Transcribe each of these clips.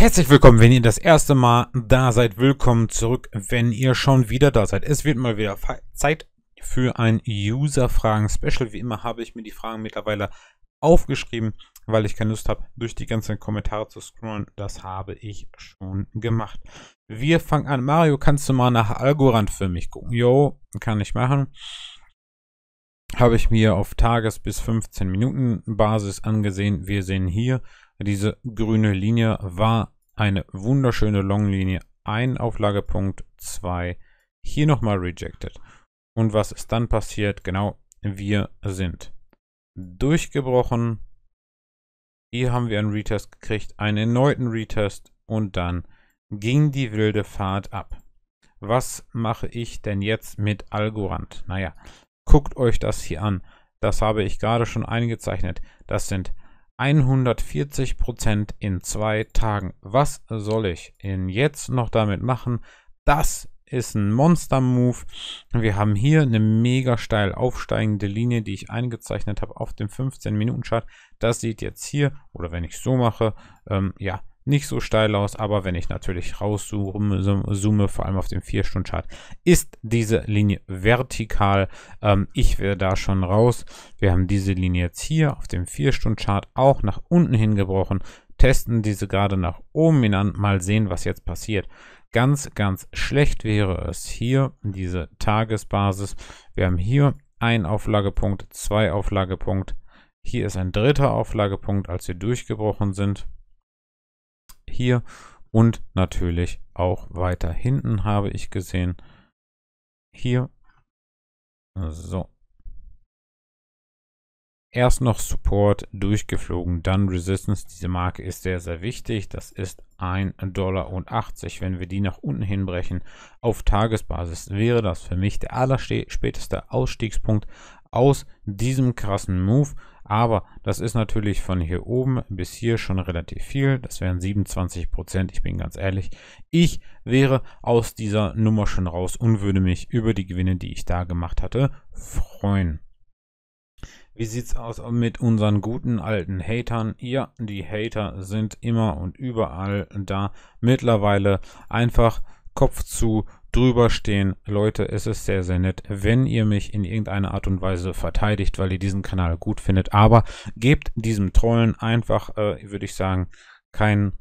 Herzlich willkommen, wenn ihr das erste Mal da seid. Willkommen zurück, wenn ihr schon wieder da seid. Es wird mal wieder Zeit für ein User-Fragen-Special. Wie immer habe ich mir die Fragen mittlerweile aufgeschrieben, weil ich keine Lust habe, durch die ganzen Kommentare zu scrollen. Das habe ich schon gemacht. Wir fangen an. Mario, kannst du mal nach Algorand für mich gucken? Jo, kann ich machen. Habe ich mir auf Tages- bis 15 Minuten Basis angesehen. Wir sehen hier diese grüne Linie war eine wunderschöne Longlinie. Ein Auflagepunkt, zwei. Hier nochmal rejected. Und was ist dann passiert? Genau, wir sind durchgebrochen. Hier haben wir einen Retest gekriegt, einen erneuten Retest und dann ging die wilde Fahrt ab. Was mache ich denn jetzt mit Algorand? Naja, guckt euch das hier an. Das habe ich gerade schon eingezeichnet. Das sind 140 Prozent in zwei Tagen. Was soll ich denn jetzt noch damit machen? Das ist ein Monster-Move. Wir haben hier eine mega steil aufsteigende Linie, die ich eingezeichnet habe auf dem 15-Minuten-Chart. Das sieht jetzt hier, oder wenn ich so mache, ähm, ja, nicht so steil aus, aber wenn ich natürlich rauszoome, zoome, vor allem auf dem 4-Stunden-Chart, ist diese Linie vertikal. Ähm, ich wäre da schon raus. Wir haben diese Linie jetzt hier auf dem 4-Stunden-Chart auch nach unten hingebrochen, testen diese gerade nach oben hin an, mal sehen, was jetzt passiert. Ganz, ganz schlecht wäre es hier, diese Tagesbasis. Wir haben hier ein Auflagepunkt, zwei Auflagepunkt. Hier ist ein dritter Auflagepunkt, als wir durchgebrochen sind hier und natürlich auch weiter hinten habe ich gesehen. Hier. So. Erst noch Support durchgeflogen, dann Resistance. Diese Marke ist sehr, sehr wichtig. Das ist 1,80 Dollar. Wenn wir die nach unten hinbrechen auf Tagesbasis, wäre das für mich der allerspäteste Ausstiegspunkt aus diesem krassen Move. Aber das ist natürlich von hier oben bis hier schon relativ viel. Das wären 27 Prozent. Ich bin ganz ehrlich. Ich wäre aus dieser Nummer schon raus und würde mich über die Gewinne, die ich da gemacht hatte, freuen. Wie sieht's aus mit unseren guten alten Hatern? Ja, die Hater sind immer und überall da. Mittlerweile einfach Kopf zu, drüber stehen. Leute, es ist sehr, sehr nett, wenn ihr mich in irgendeiner Art und Weise verteidigt, weil ihr diesen Kanal gut findet. Aber gebt diesem Trollen einfach, äh, würde ich sagen, keinen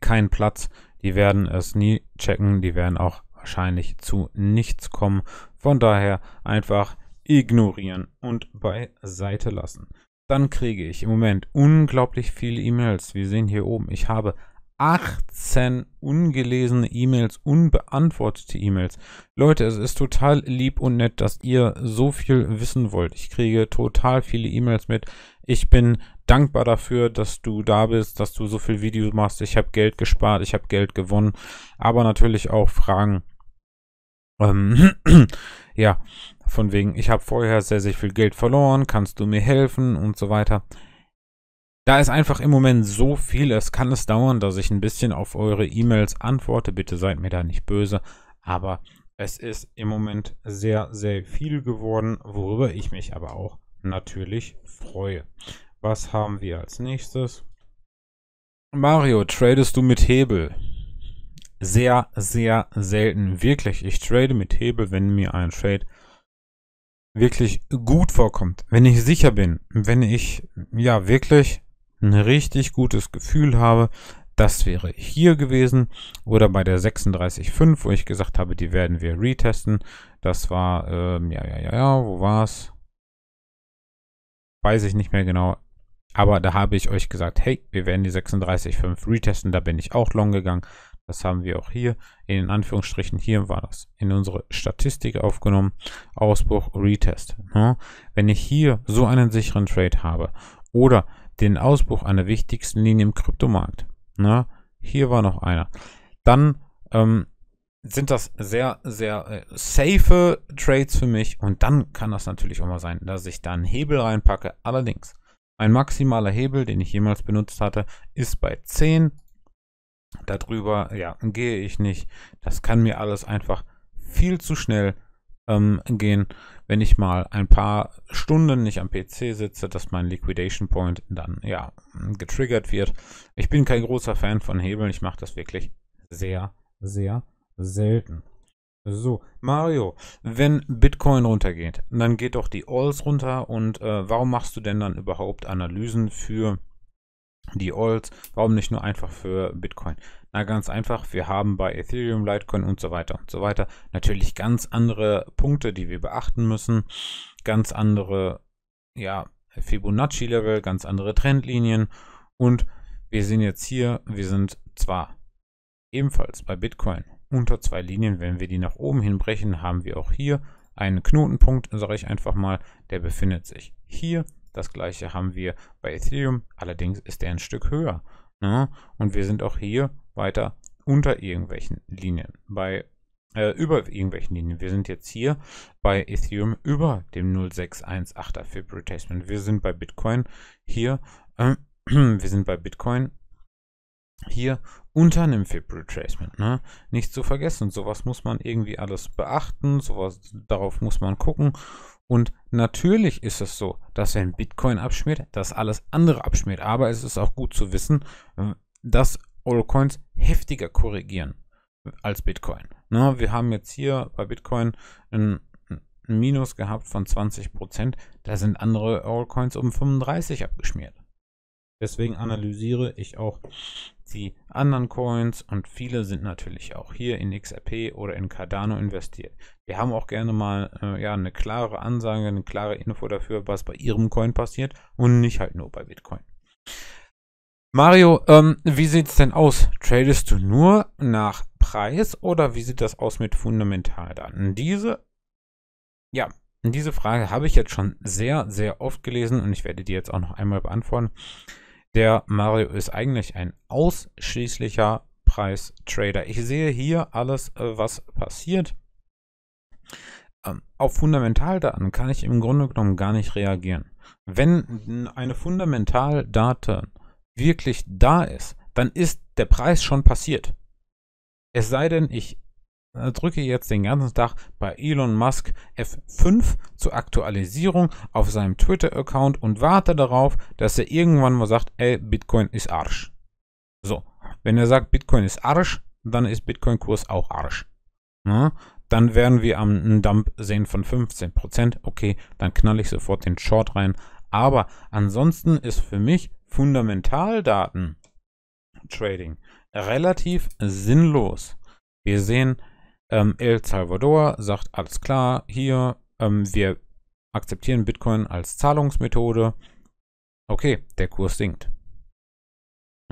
kein Platz. Die werden es nie checken. Die werden auch wahrscheinlich zu nichts kommen. Von daher einfach ignorieren und beiseite lassen. Dann kriege ich im Moment unglaublich viele E-Mails. Wir sehen hier oben, ich habe 18 ungelesene E-Mails, unbeantwortete E-Mails. Leute, es ist total lieb und nett, dass ihr so viel wissen wollt. Ich kriege total viele E-Mails mit. Ich bin dankbar dafür, dass du da bist, dass du so viel Videos machst. Ich habe Geld gespart, ich habe Geld gewonnen, aber natürlich auch Fragen. Ähm, ja, von wegen, ich habe vorher sehr, sehr viel Geld verloren, kannst du mir helfen und so weiter. Da ist einfach im Moment so viel, es kann es dauern, dass ich ein bisschen auf eure E-Mails antworte. Bitte seid mir da nicht böse, aber es ist im Moment sehr, sehr viel geworden, worüber ich mich aber auch natürlich freue. Was haben wir als nächstes? Mario, tradest du mit Hebel? Sehr, sehr selten. Wirklich, ich trade mit Hebel, wenn mir ein Trade wirklich gut vorkommt. Wenn ich sicher bin, wenn ich ja wirklich ein richtig gutes Gefühl habe, das wäre hier gewesen oder bei der 36.5, wo ich gesagt habe, die werden wir retesten. Das war, ähm, ja, ja, ja, ja, wo war es? Weiß ich nicht mehr genau. Aber da habe ich euch gesagt, hey, wir werden die 36.5 retesten. Da bin ich auch long gegangen. Das haben wir auch hier in Anführungsstrichen. Hier war das in unsere Statistik aufgenommen. Ausbruch, Retest. Ne? Wenn ich hier so einen sicheren Trade habe oder den Ausbruch einer wichtigsten Linie im Kryptomarkt. Na, hier war noch einer. Dann ähm, sind das sehr, sehr äh, safe Trades für mich. Und dann kann das natürlich auch mal sein, dass ich da einen Hebel reinpacke. Allerdings, ein maximaler Hebel, den ich jemals benutzt hatte, ist bei 10. Darüber, ja, gehe ich nicht. Das kann mir alles einfach viel zu schnell ähm, gehen, wenn ich mal ein paar Stunden nicht am PC sitze, dass mein Liquidation Point dann ja getriggert wird. Ich bin kein großer Fan von Hebeln, ich mache das wirklich sehr, sehr selten. So, Mario, wenn Bitcoin runtergeht, dann geht doch die Alls runter und äh, warum machst du denn dann überhaupt Analysen für die Alts? Warum nicht nur einfach für Bitcoin? Na, ganz einfach, wir haben bei Ethereum, Litecoin und so weiter und so weiter natürlich ganz andere Punkte, die wir beachten müssen, ganz andere, ja, Fibonacci-Level, ganz andere Trendlinien und wir sehen jetzt hier, wir sind zwar ebenfalls bei Bitcoin unter zwei Linien. Wenn wir die nach oben hinbrechen, haben wir auch hier einen Knotenpunkt, sage ich einfach mal, der befindet sich hier. Das gleiche haben wir bei Ethereum, allerdings ist der ein Stück höher. Ne? Und wir sind auch hier weiter unter irgendwelchen Linien. Bei äh, über irgendwelchen Linien. Wir sind jetzt hier bei Ethereum über dem 0618er Fib Retracement. Wir sind bei Bitcoin hier, äh, wir sind bei Bitcoin hier unter einem Fib Retracement. Ne? Nicht zu vergessen, sowas muss man irgendwie alles beachten, sowas, darauf muss man gucken. Und natürlich ist es so, dass wenn Bitcoin abschmiert, dass alles andere abschmiert. Aber es ist auch gut zu wissen, dass Altcoins heftiger korrigieren als Bitcoin. Ne? Wir haben jetzt hier bei Bitcoin ein, Minus gehabt von 20%. Da sind andere Altcoins um 35 abgeschmiert. Deswegen analysiere ich auch die anderen Coins und viele sind natürlich auch hier in XRP oder in Cardano investiert. Wir haben auch gerne mal äh, ja, eine klare Ansage, eine klare Info dafür, was bei Ihrem Coin passiert und nicht halt nur bei Bitcoin. Mario, ähm, wie sieht es denn aus? Tradest du nur nach Preis oder wie sieht das aus mit Fundamentaldaten? Diese, ja, diese Frage habe ich jetzt schon sehr, sehr oft gelesen und ich werde die jetzt auch noch einmal beantworten. Der Mario ist eigentlich ein ausschließlicher Preistrader. Ich sehe hier alles, äh, was passiert. Ähm, auf Fundamentaldaten kann ich im Grunde genommen gar nicht reagieren. Wenn eine Fundamentaldate wirklich da ist, dann ist der Preis schon passiert. Es sei denn, ich drücke jetzt den ganzen Tag bei Elon Musk F5 zur Aktualisierung auf seinem Twitter-Account und warte darauf, dass er irgendwann mal sagt, ey, Bitcoin ist Arsch. So, wenn er sagt, Bitcoin ist Arsch, dann ist Bitcoin-Kurs auch Arsch. Na? Dann werden wir am Dump sehen von 15%. Okay, dann knall ich sofort den Short rein. Aber ansonsten ist für mich Fundamentaldaten Trading relativ sinnlos. Wir sehen, ähm, El Salvador sagt, alles klar, hier, ähm, wir akzeptieren Bitcoin als Zahlungsmethode. Okay, der Kurs sinkt.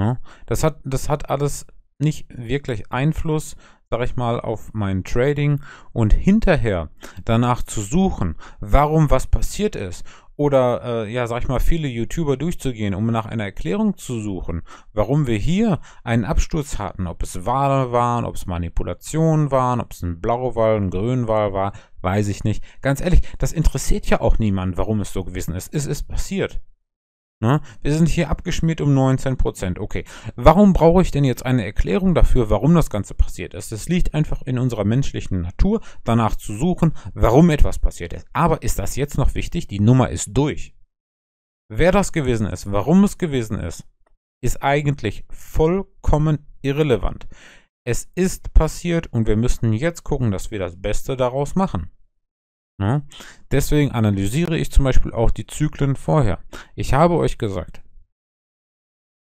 Ja, das, hat, das hat alles nicht wirklich Einfluss, sag ich mal, auf mein Trading und hinterher danach zu suchen, warum was passiert ist oder, äh, ja, sag ich mal, viele YouTuber durchzugehen, um nach einer Erklärung zu suchen, warum wir hier einen Absturz hatten, ob es Wahlen waren, ob es Manipulationen waren, ob es ein Blauwahl, ein Grünwahl war, weiß ich nicht. Ganz ehrlich, das interessiert ja auch niemand, warum es so gewesen ist. Es ist passiert. Ne? Wir sind hier abgeschmiert um 19%. Okay, warum brauche ich denn jetzt eine Erklärung dafür, warum das Ganze passiert ist? Es liegt einfach in unserer menschlichen Natur, danach zu suchen, warum etwas passiert ist. Aber ist das jetzt noch wichtig? Die Nummer ist durch. Wer das gewesen ist, warum es gewesen ist, ist eigentlich vollkommen irrelevant. Es ist passiert und wir müssen jetzt gucken, dass wir das Beste daraus machen. Ne? Deswegen analysiere ich zum Beispiel auch die Zyklen vorher. Ich habe euch gesagt,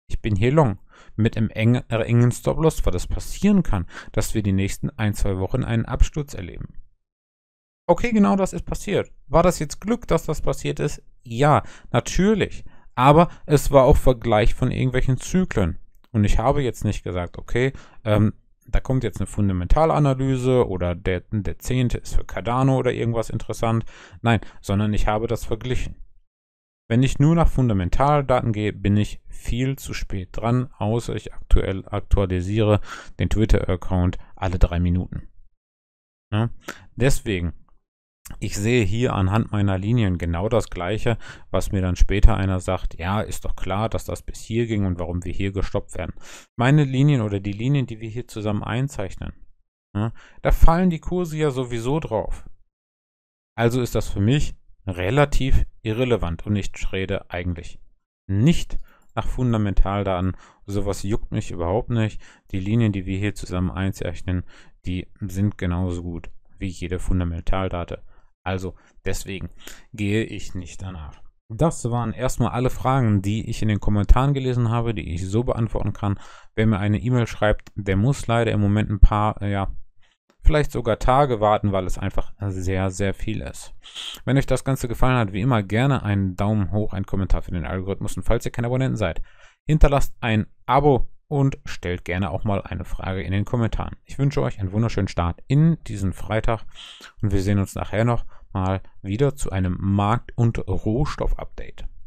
ich bin hier long mit einem engen, äh, engen Stop-Loss, weil das passieren kann, dass wir die nächsten ein, zwei Wochen einen Absturz erleben. Okay, genau das ist passiert. War das jetzt Glück, dass das passiert ist? Ja, natürlich. Aber es war auch Vergleich von irgendwelchen Zyklen. Und ich habe jetzt nicht gesagt, okay, ähm, da kommt jetzt eine Fundamentalanalyse oder der, der zehnte ist für Cardano oder irgendwas interessant. Nein, sondern ich habe das verglichen. Wenn ich nur nach Fundamentaldaten gehe, bin ich viel zu spät dran, außer ich aktuell aktualisiere den Twitter-Account alle drei Minuten. Ja? Deswegen ich sehe hier anhand meiner Linien genau das gleiche, was mir dann später einer sagt, ja, ist doch klar, dass das bis hier ging und warum wir hier gestoppt werden. Meine Linien oder die Linien, die wir hier zusammen einzeichnen, ja, da fallen die Kurse ja sowieso drauf. Also ist das für mich relativ irrelevant und ich rede eigentlich nicht nach Fundamentaldaten. Sowas juckt mich überhaupt nicht. Die Linien, die wir hier zusammen einzeichnen, die sind genauso gut wie jede Fundamentaldate. Also deswegen gehe ich nicht danach. Das waren erstmal alle Fragen, die ich in den Kommentaren gelesen habe, die ich so beantworten kann. Wer mir eine E-Mail schreibt, der muss leider im Moment ein paar, ja, vielleicht sogar Tage warten, weil es einfach sehr, sehr viel ist. Wenn euch das Ganze gefallen hat, wie immer gerne einen Daumen hoch, einen Kommentar für den Algorithmus und falls ihr kein Abonnenten seid, hinterlasst ein Abo und stellt gerne auch mal eine Frage in den Kommentaren. Ich wünsche euch einen wunderschönen Start in diesen Freitag und wir sehen uns nachher noch mal wieder zu einem Markt- und Rohstoff-Update.